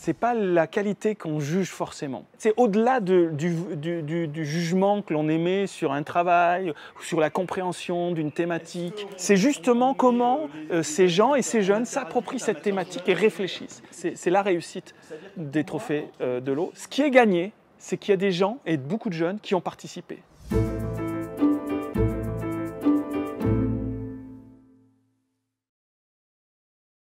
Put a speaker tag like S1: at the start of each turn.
S1: c'est pas la qualité qu'on juge forcément. C'est au-delà du, jugement que l'on émet sur un travail, sur la compréhension d'une thématique. C'est justement comment euh, ces gens et ces jeunes s'approprient cette thématique et réfléchissent. C'est la réussite des trophées euh, de l'eau. Ce qui est gagné, c'est qu'il y a des gens et beaucoup de jeunes qui ont participé.